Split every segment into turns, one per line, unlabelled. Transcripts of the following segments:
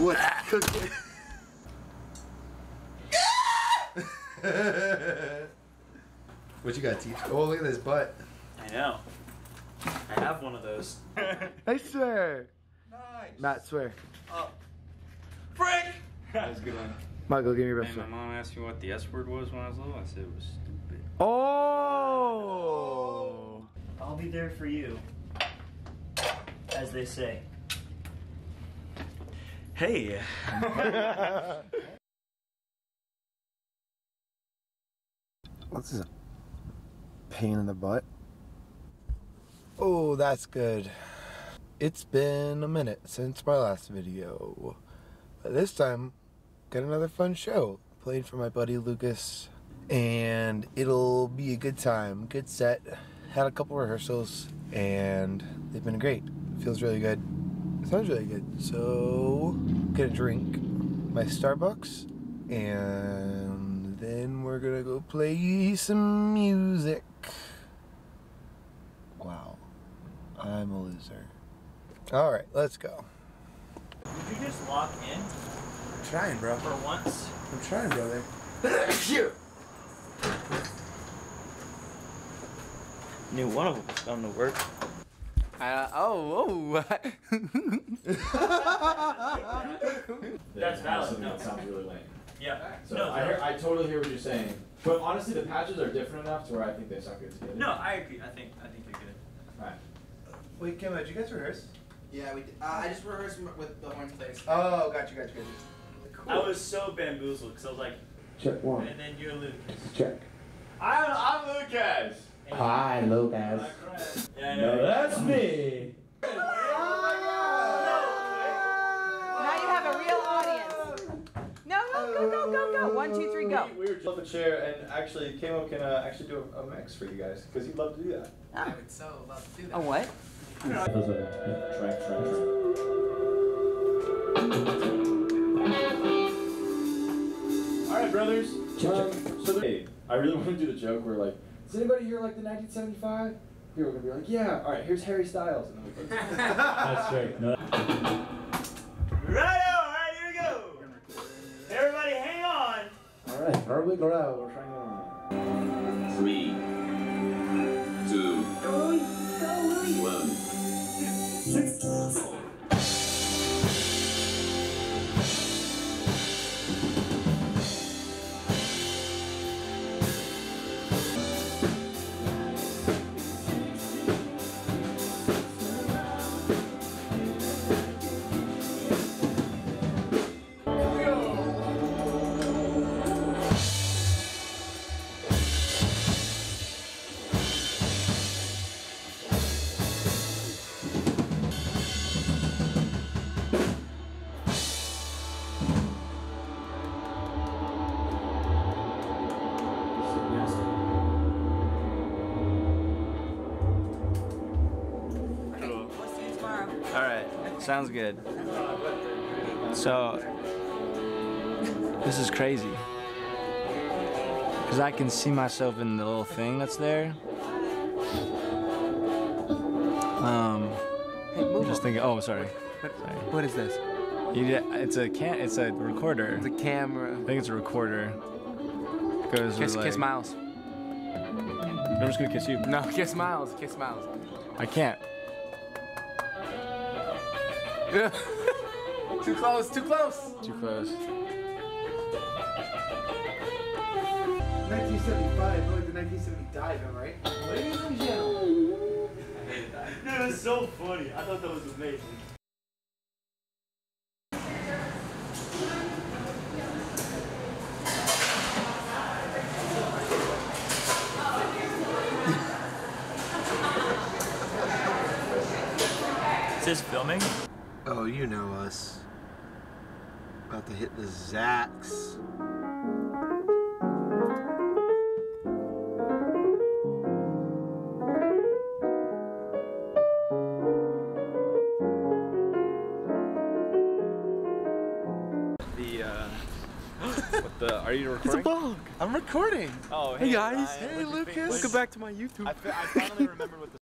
What's cooking? what you got, Teach? Oh, look at this butt.
I know. I have one of those.
I swear.
Nice.
Matt, swear. Oh.
Frick!
That was a good one.
Michael, give me your best
And my mom asked me what the S word was when I was little. I said it was stupid.
Oh!
I'll be there for you. As they say. Hey.
this is a Pain in the butt. Oh, that's good. It's been a minute since my last video. But this time, got another fun show. Played for my buddy Lucas. And it'll be a good time. Good set. Had a couple rehearsals. And they've been great. Feels really good. Sounds really good. So, gonna drink my Starbucks. And then we're gonna go play some music. Wow. I'm a loser. Alright, let's go.
Did you just lock in
I'm trying, bro.
for once?
I'm trying, brother.
Knew one of them was going to work.
Uh, oh,
That's valid. No.
That sounds really lame.
Yeah.
So
no,
I, hear, I totally hear what you're saying. But honestly, the patches are different enough to where I think they sound good together.
no, I agree. I think I think you're good.
Alright.
Wait, Kim, did you guys rehearse?
Yeah, we did. Uh, I just rehearsed with the horn players.
Oh, got you, got you, got.
I was so bamboozled because I was like,
Check one.
and then you're Lucas.
Check. I'm, I'm Lucas. Hi, Lucas.
Yeah, I
No, that's me.
Now you have a real audience. No, no, go, go, go, go. One, two, three, go.
We were just on the chair, and actually, Kamo can uh, actually do a, a mix for you guys because he'd love to do that.
Oh.
would so love to do that.
A what?
Track, track, track. All right, brothers. Um, so the, I really want to do the joke where like, does anybody here like the 1975? People are gonna be like, yeah. All right, here's Harry Styles. And I'm like, That's great. No.
Right, all right, here we go. Everybody, hang on.
All right, Harley Grau, we're trying
sounds good. So, this is crazy. Because I can see myself in the little thing that's there. Um,
Hey,
I'm just thinking, oh, sorry.
What-
Sorry.
What is this?
You it's a can, it's a recorder.
It's a camera.
I think it's a recorder. Goes
Kiss,
with,
kiss Myles.
I'm just gonna kiss you.
No, kiss Myles. Kiss Myles.
I can't.
too close, too close.
Too close.
1975, like the 1970 dive, am I right? Ladies and gentlemen.
Dude, it's so funny. I thought that was amazing. Is this filming?
Oh, you know us. About to hit the Zax.
The, uh. what the. Are you recording?
It's a
recording?
vlog. I'm recording.
Oh,
Hey guys.
Ryan,
Hey
what'd?
Lucas.
What'd
Welcome back to my YouTube.
I, I finally remembered what the.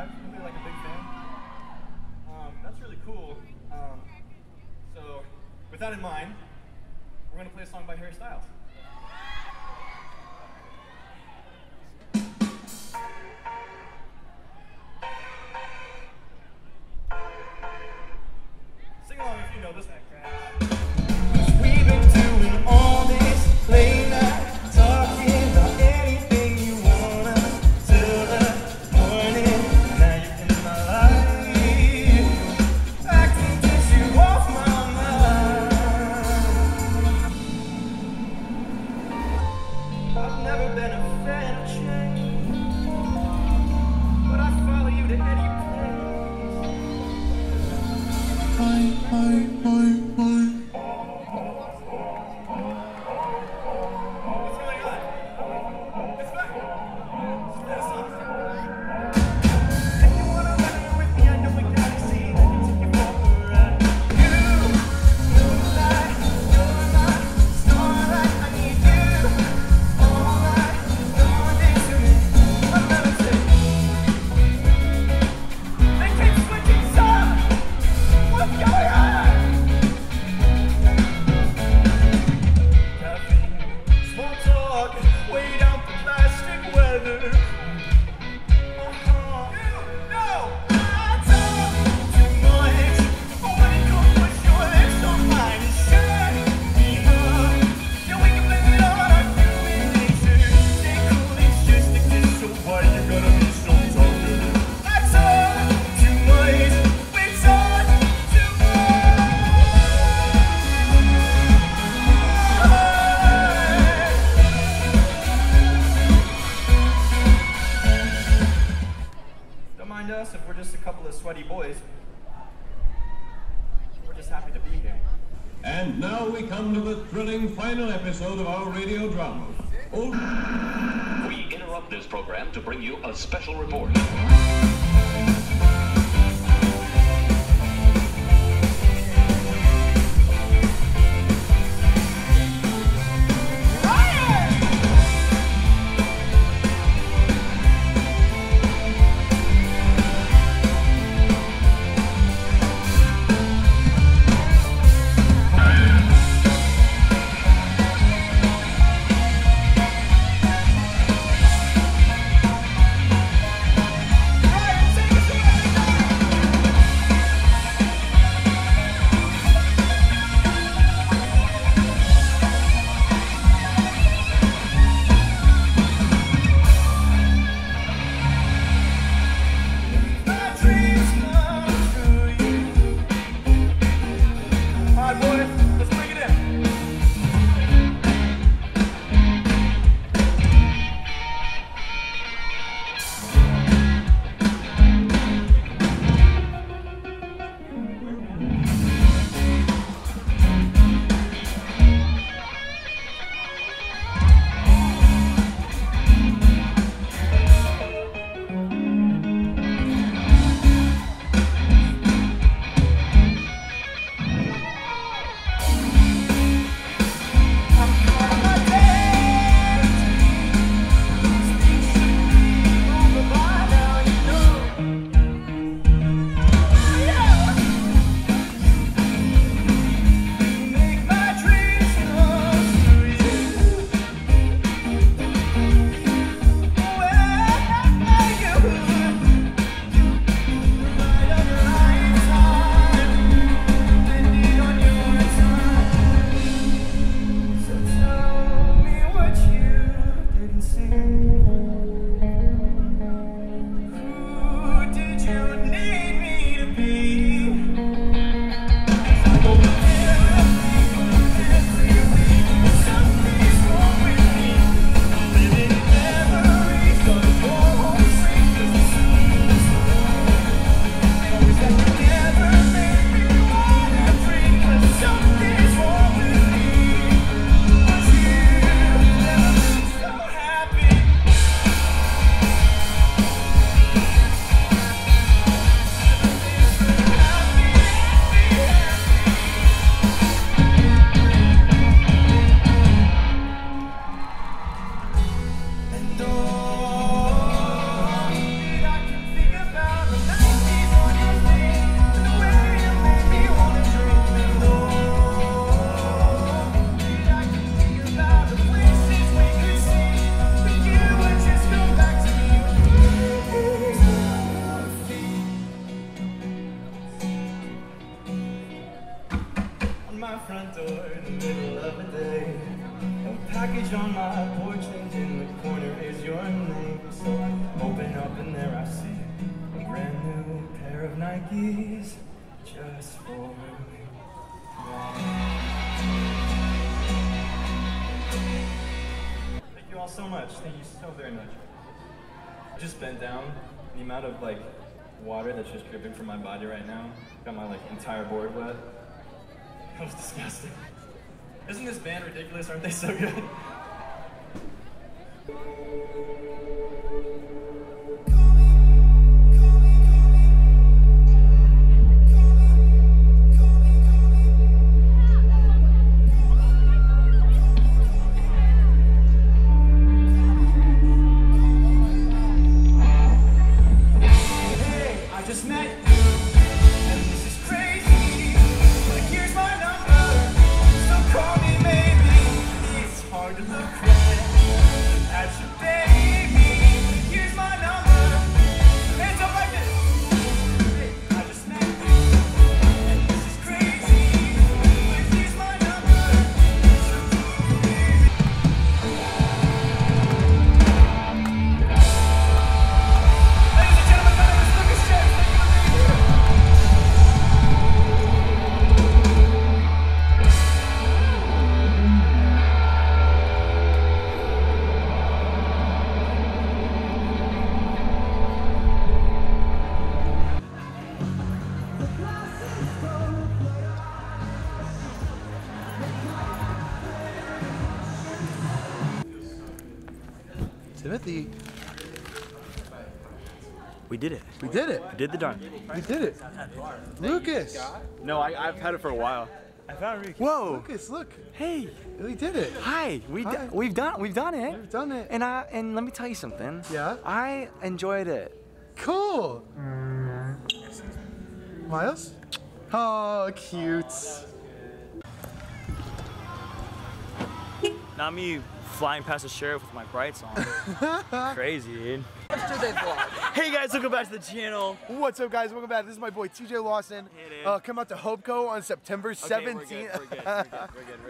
Five. Like a big fan. Um, that's really cool. Um, so, with that in mind, we're gonna play a song by Harry Styles. dog. Boys. We're just happy to be here.
And now we come to the thrilling final episode of our radio drama. Old
we interrupt this program to bring you a special report.
Thank you all so much. Thank you so very much. I just bent down. The amount of like water that's just dripping from my body right now got my like entire board wet. That was disgusting. Isn't this band ridiculous? Aren't they so good?
Timothy,
We did it.
we did it.
We did the darn.
We did it. Lucas.
No, I, I've had it for a while.
I found Ricky.
Whoa.
Lucas, look.
Hey.
We did it.
Hi. We
Hi.
d- we've done we've done it.
We've done it.
And I and let me tell you something.
Yeah?
I enjoyed it.
Cool. Myles? Oh, cute.
Not me flying past the sheriff with my brights on. Crazy, dude. Hey guys, welcome back to the channel.
What's up, guys? Welcome back. This is my boy TJ Lawson.
Hey, dude.
uh, come out to Hopeco on September 17th.
Okay, we're good. We're good. We're good. We're good. We're